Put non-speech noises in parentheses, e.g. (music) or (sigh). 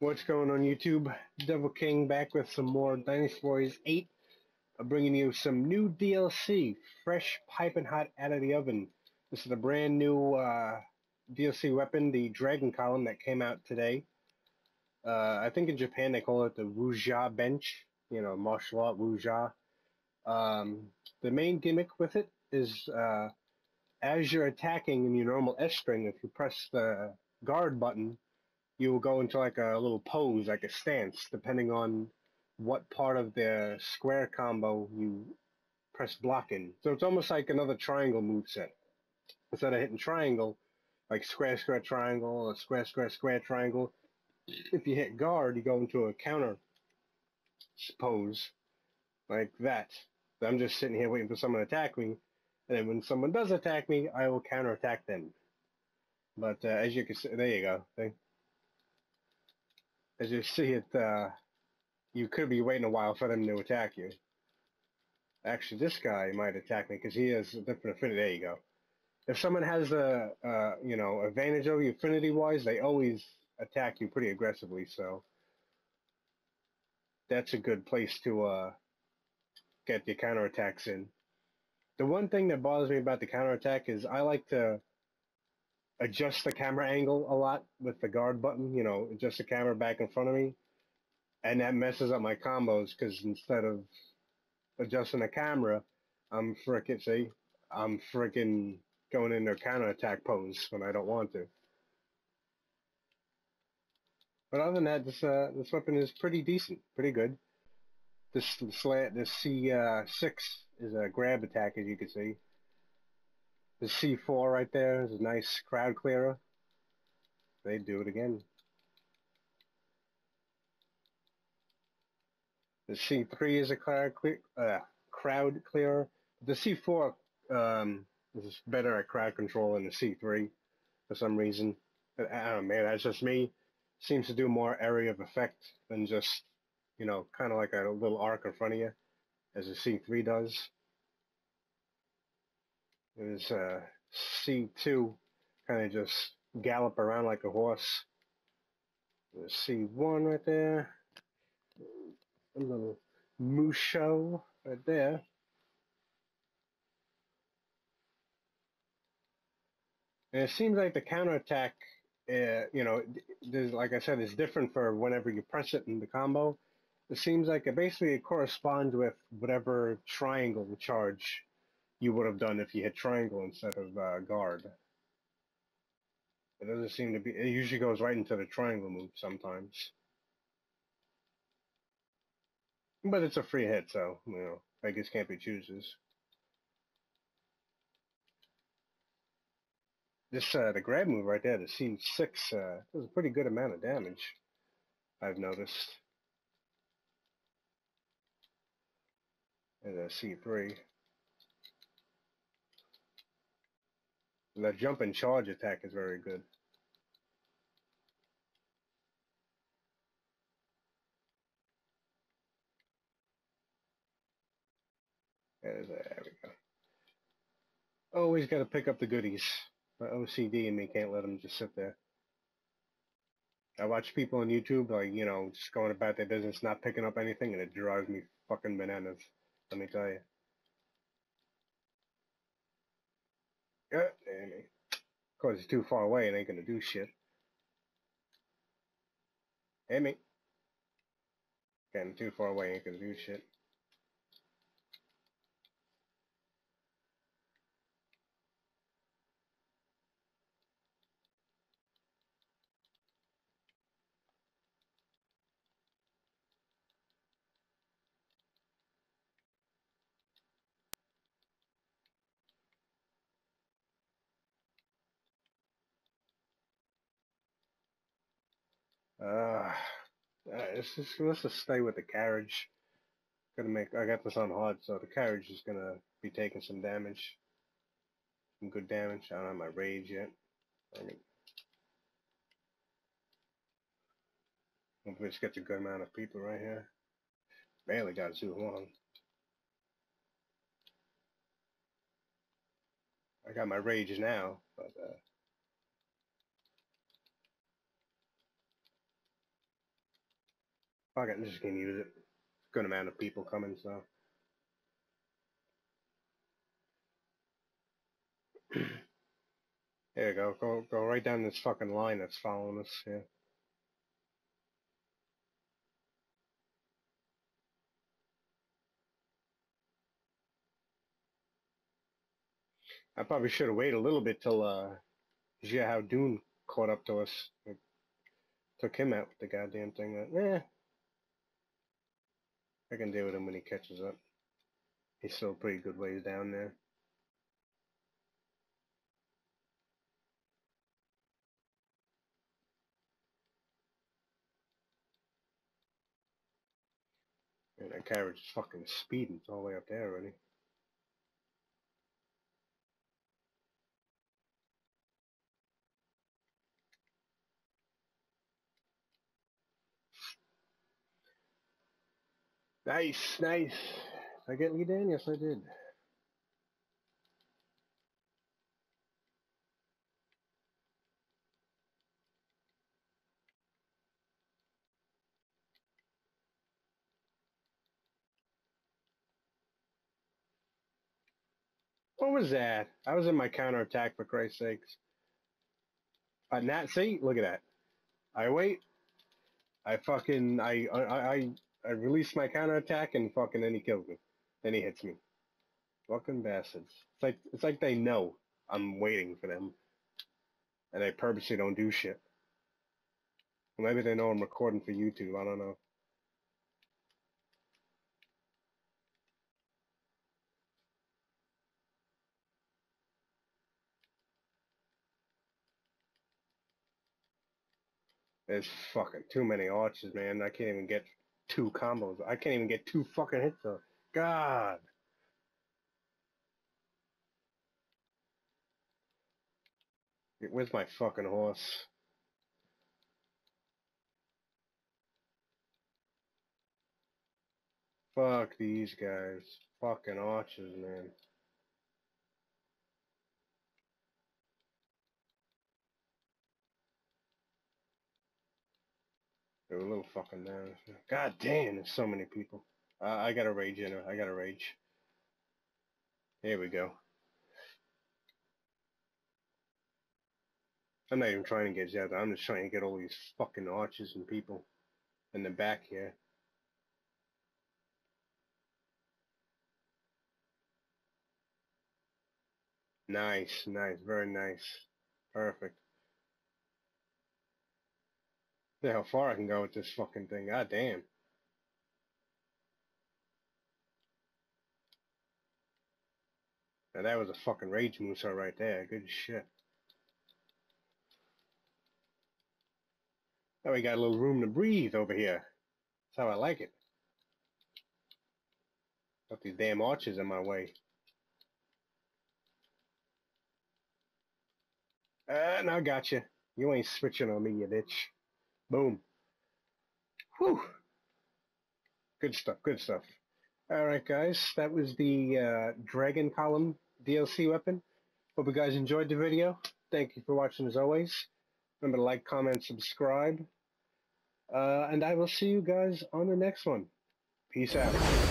What's going on YouTube? Devil King back with some more Dynasty Warriors 8. I'm bringing you some new DLC, fresh piping hot out of the oven. This is a brand new uh, DLC weapon, the Dragon Column that came out today. Uh, I think in Japan they call it the Wuja Bench, you know, martial art Wuja. Um, the main gimmick with it is uh, as you're attacking in your normal S string, if you press the guard button, you will go into like a little pose, like a stance, depending on what part of the square combo you press block in. So it's almost like another triangle move set. Instead of hitting triangle, like square, square, triangle, or square, square, square, triangle, if you hit guard, you go into a counter pose, like that. I'm just sitting here waiting for someone to attack me, and then when someone does attack me, I will counter attack them. But uh, as you can see, there you go. As you see it, uh, you could be waiting a while for them to attack you. Actually, this guy might attack me because he has a different affinity. There you go. If someone has a, uh, you know, advantage over you affinity-wise, they always attack you pretty aggressively. So that's a good place to uh, get your counterattacks in. The one thing that bothers me about the counterattack is I like to adjust the camera angle a lot with the guard button, you know, adjust the camera back in front of me. And that messes up my combos because instead of adjusting the camera, I'm frickin' see, I'm frickin' going into a counterattack pose when I don't want to. But other than that, this uh, this weapon is pretty decent, pretty good. This slant, this C6 uh, is a grab attack, as you can see. The C4 right there is a nice crowd clearer. They do it again. The C3 is a crowd, clear, uh, crowd clearer. The C4 um, is better at crowd control than the C3 for some reason. I don't know, man, that's just me. Seems to do more area of effect than just, you know, kind of like a little arc in front of you, as the C3 does. There's uh, C2 kind of just gallop around like a horse. There's C1 right there. A little Musou right there. And it seems like the counterattack, uh, you know, there's, like I said, is different for whenever you press it in the combo. It seems like it basically corresponds with whatever triangle charge you would have done if you hit triangle instead of uh, guard. It doesn't seem to be, it usually goes right into the triangle move sometimes. But it's a free hit, so, you know, I guess can't be chooses. This, uh, the grab move right there, the C6, uh, does a pretty good amount of damage, I've noticed. And a C3. The jump and charge attack is very good. There we go. Always got to pick up the goodies. My OCD and me can't let them just sit there. I watch people on YouTube, like, you know, just going about their business, not picking up anything, and it drives me fucking bananas. Let me tell you. Yeah, damn it. Of course, it's too far away. and ain't gonna do shit. Hey, me. Getting too far away ain't gonna do shit. Uh, let's just let's just stay with the carriage. Gonna make I got this on hard, so the carriage is gonna be taking some damage, some good damage. I don't have my rage yet. I mean, this gets a good amount of people right here. Barely got too long. I got my rage now, but uh, Fuck it, I'm just gonna use it. Good amount of people coming, so. (clears throat) there you go. Go go right down this fucking line that's following us here. I probably should have waited a little bit till uh how Dune caught up to us. It took him out with the goddamn thing. That, eh, I can deal with him when he catches up. He's still pretty good ways down there. And that carriage is fucking speeding. It's all the way up there already. Nice, nice. Did I get Li Dian? Yes, I did. What was that? I was in my counterattack for Christ's sakes. Uh, Nat, see? Look at that. I wait. I fucking, I, I, I I release my counterattack and fucking then he kills me. Then he hits me. Fucking bastards. It's like it's like they know I'm waiting for them. And they purposely don't do shit. maybe they know I'm recording for YouTube, I don't know. There's fucking too many arches, man. I can't even get two combos. I can't even get two fucking hits though. God. Where's my fucking horse? Fuck these guys. Fucking archers, man. They're a little fucking down. God damn, there's so many people. I got a rage in her. I got a rage. Here we go. I'm not even trying to get Zelda. I'm just trying to get all these fucking archers and people in the back here. Nice, nice, very nice. Perfect. See how far I can go with this fucking thing. God damn. Now that was a fucking rage Musou right there. Good shit. Now we got a little room to breathe over here. That's how I like it. Got these damn arches in my way. Uh, now I got you. You ain't switching on me, you bitch. Boom. Whew. Good stuff, good stuff. Alright guys, that was the uh, Dragon Column DLC weapon. Hope you guys enjoyed the video. Thank you for watching as always. Remember to like, comment, subscribe. Uh, and I will see you guys on the next one. Peace out.